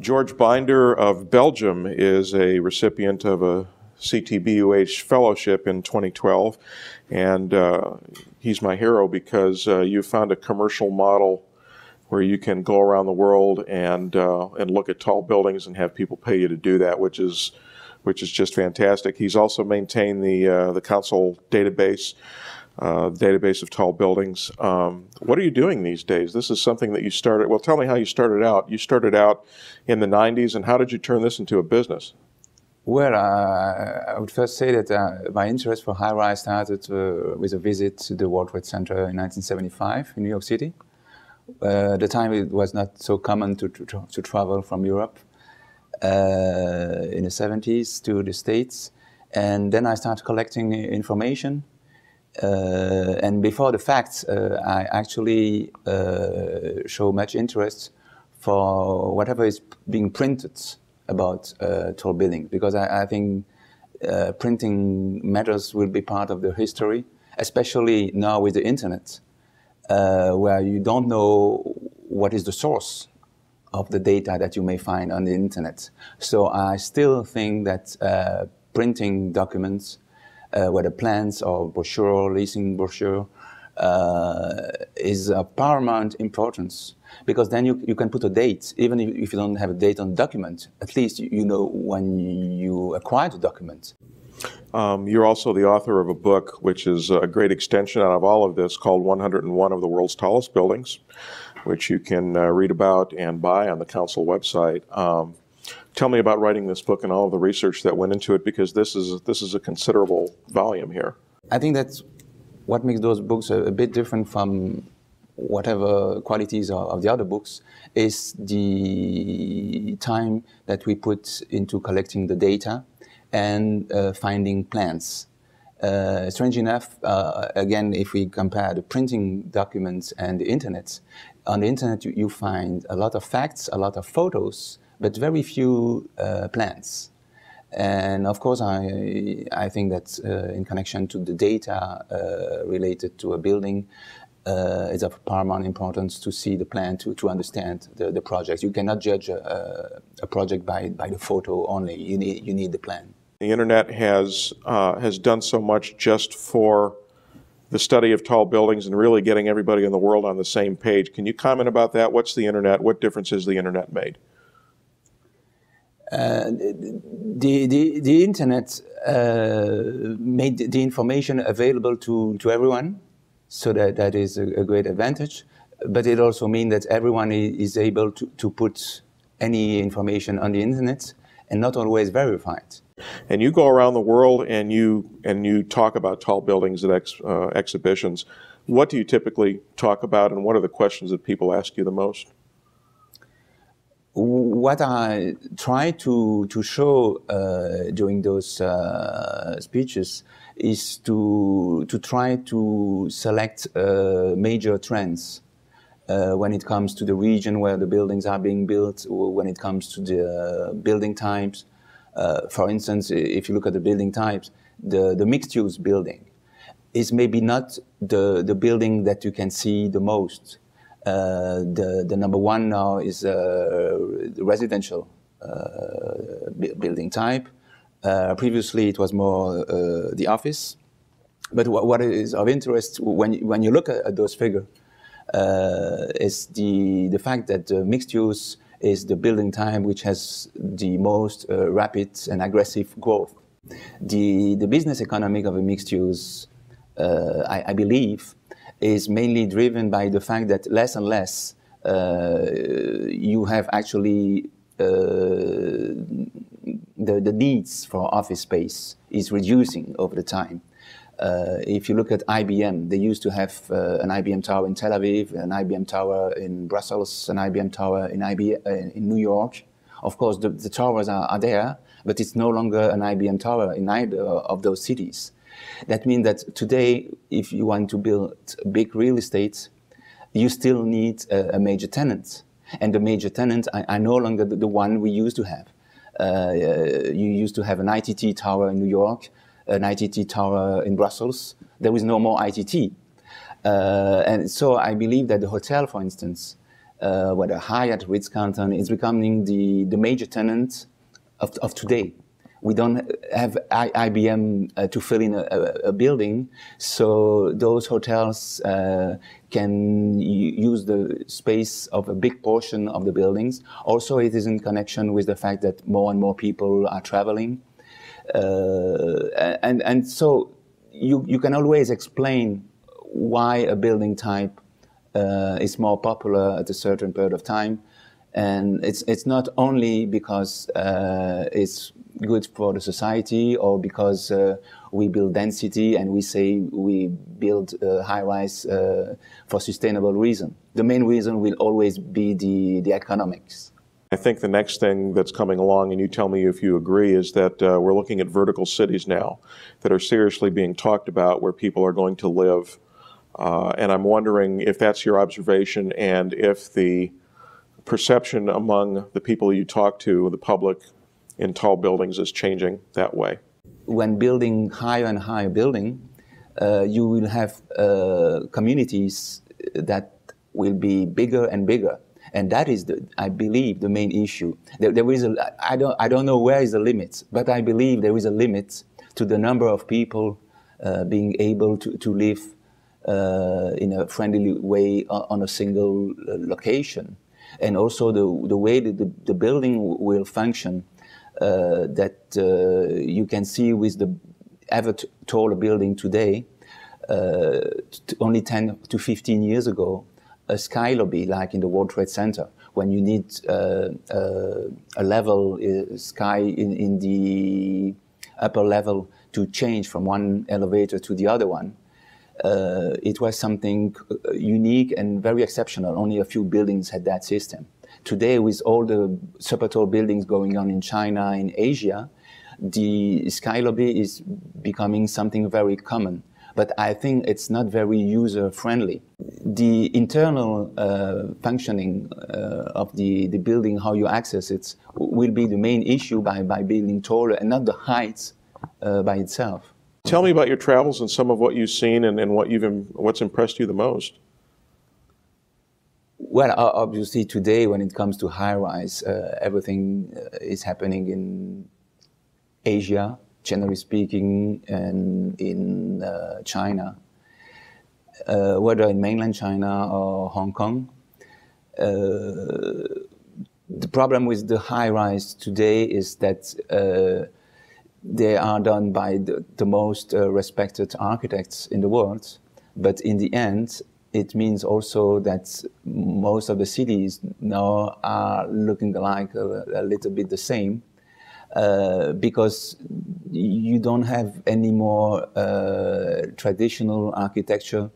Georges Binder of Belgium is a recipient of a CTBUH fellowship in 2012, and uh, he's my hero because uh, you found a commercial model where you can go around the world and uh, and look at tall buildings and have people pay you to do that, which is which is just fantastic. He's also maintained the uh, the council database. Uh, database of tall buildings. Um, what are you doing these days? This is something that you started. Well, tell me how you started out. You started out in the 90s, and how did you turn this into a business? Well, uh, I would first say that uh, my interest for high rise started uh, with a visit to the World Trade Center in 1975 in New York City. Uh, at the time, it was not so common to, to, to travel from Europe uh, in the 70s to the States. And then I started collecting information. Uh, and before the facts, I actually show much interest for whatever is being printed about uh, tall buildings because I, I think uh, printing matters will be part of the history, especially now with the internet, uh, where you don't know what is the source of the data that you may find on the internet. So I still think that uh, printing documents, uh, whether plans or brochure, leasing brochure, uh, is of paramount importance because then you, you can put a date, even if, if you don't have a date on the document, at least you know when you acquired the document. Um, you're also the author of a book, which is a great extension out of all of this, called 101 of the World's Tallest Buildings, which you can uh, read about and buy on the council website. Um, tell me about writing this book and all of the research that went into it, because this is this is a considerable volume here. I think that's what makes those books a, a bit different from whatever qualities of the other books is the time that we put into collecting the data and uh, finding plants. Uh, strange enough, uh, again, if we compare the printing documents and the internet, on the internet you, you find a lot of facts, a lot of photos, but very few uh, plans. And of course, I, I think that uh, in connection to the data uh, related to a building, uh, it's of paramount importance to see the plan to, to understand the, the project. You cannot judge a, a project by, by the photo only. You need, you need the plan. The internet has, uh, has done so much just for the study of tall buildings and really getting everybody in the world on the same page. Can you comment about that? What's the internet? What difference has the internet made? Uh, the, the, the internet uh, made the information available to, to everyone so that, that is a, a great advantage. But it also means that everyone is able to, to put any information on the internet and not always verified. And you go around the world and you and you talk about tall buildings at ex, uh, exhibitions. What do you typically talk about, and what are the questions that people ask you the most? What I try to to show uh, during those uh, speeches is to, to try to select uh, major trends uh, when it comes to the region where the buildings are being built, when it comes to the building types. Uh, for instance, if you look at the building types, the, the mixed use building is maybe not the, the building that you can see the most. Uh, the, the number one now is uh, residential uh, building type. Previously, it was more the office. But what, is of interest when, when you look at, at those figures is the, the fact that mixed use is the building type which has the most rapid and aggressive growth. The, the business economic of a mixed use, I, I believe, is mainly driven by the fact that less and less uh, you have actually uh, the, the needs for office space is reducing over the time. Uh, if you look at IBM, they used to have uh, an IBM tower in Tel Aviv, an IBM tower in Brussels, an IBM tower in, IBM, uh, in New York. Of course, the, the towers are, are, there, but it's no longer an IBM tower in either of those cities. That means that today, if you want to build big real estate, you still need a, a major tenant. And the major tenant are, are no longer the, the one we used to have. Uh, you used to have an ITT tower in New York, an ITT tower in Brussels. There is no more ITT. Uh, and so I believe that the hotel, for instance, uh, whether Hyatt, Ritz-Carlton, is becoming the, the major tenant of, of today. We don't have IBM uh, to fill in a, a, building, so those hotels uh, can use the space of a big portion of the buildings. Also, it is in connection with the fact that more and more people are traveling. Uh, and, and so you, you can always explain why a building type uh, is more popular at a certain period of time. And it's, it's not only because uh, it's good for the society or because uh, we build density and we say we build uh, high rise uh, for sustainable reason. The main reason will always be the, the economics. I think the next thing that's coming along, and you tell me if you agree, is that uh, we're looking at vertical cities now that are seriously being talked about where people are going to live uh, and I'm wondering if that's your observation and if the perception among the people you talk to, the public in tall buildings, is changing that way. When building higher and higher building, uh, you will have uh, communities that will be bigger and bigger. And that is, the, I believe, the main issue. There, there is a, I don't, I don't know where is the limit, but I believe there is a limit to the number of people uh, being able to, to live uh, in a friendly way on a single uh, location. And also the, the way that the, the building will function that you can see with the ever taller building today, only 10 to 15 years ago, a sky lobby like in the World Trade Center, when you need uh, uh, a level uh, sky in, in the upper level to change from one elevator to the other one, uh, it was something uh, unique and very exceptional. Only a few buildings had that system. Today, with all the super tall buildings going on in China, in Asia, the sky lobby is becoming something very common. But I think it's not very user friendly. The internal uh, functioning uh, of the, the building, how you access it, will be the main issue by, by building taller and not the height uh, by itself. Tell me about your travels and some of what you've seen and, and what you've what's impressed you the most. Well, obviously today, when it comes to high rise, uh, everything uh, is happening in Asia, generally speaking, and in uh, China. Uh, whether in mainland China or Hong Kong. Uh, the problem with the high rise today is that uh, they are done by the, the most respected architects in the world. But in the end, it means also that most of the cities now are looking like a, a little bit the same. Uh, because you don't have any more uh, traditional architecture,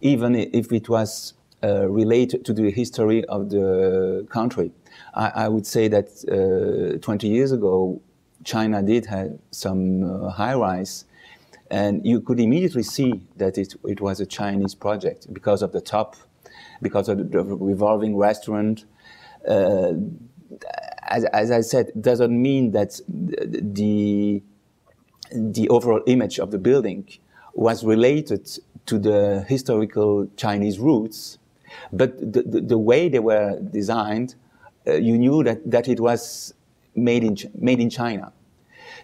even if it was uh, related to the history of the country. I, I would say that uh, 20 years ago, China did have some uh, high rise, and you could immediately see that it, it was a Chinese project because of the top, because of the revolving restaurant. Uh, as, as, I said, doesn't mean that the, the overall image of the building was related to the historical Chinese roots, but the, the, the way they were designed, uh, you knew that, that it was made in, made in China.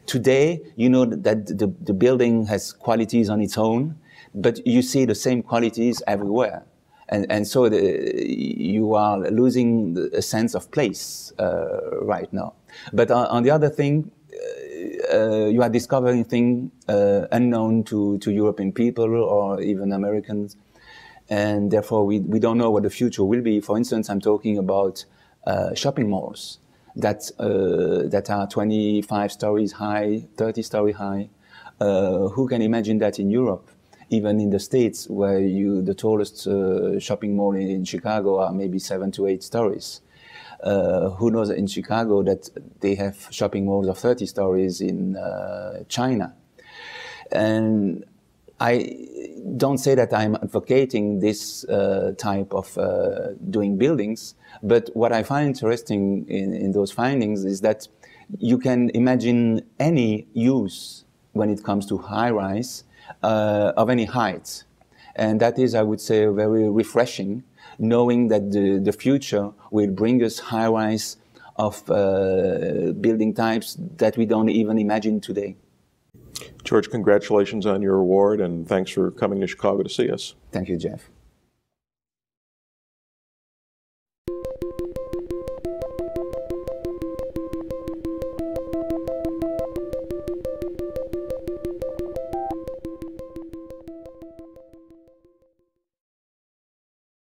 Today, you know that the, the building has qualities on its own, but you see the same qualities everywhere. And, and so the, you are losing a sense of place uh, right now. But on, on the other thing, uh, uh, you are discovering things uh, unknown to, to European people or even Americans. And therefore, we, we don't know what the future will be. For instance, I'm talking about uh, shopping malls that uh, that are 25 stories high, 30 story high. Uh, who can imagine that in Europe? Even in the States, where you the tallest uh, shopping mall in, in, Chicago are maybe seven to eight stories. Uh, who knows in Chicago that they have shopping malls of 30 stories in uh, China? And I don't say that I'm advocating this uh, type of uh, doing buildings, but what I find interesting in, in, those findings is that you can imagine any use when it comes to high rise uh, of any height. And that is, I would say, very refreshing knowing that the, the future will bring us high rise of uh, building types that we don't even imagine today. Georges, congratulations on your award and thanks for coming to Chicago to see us. Thank you, Jeff.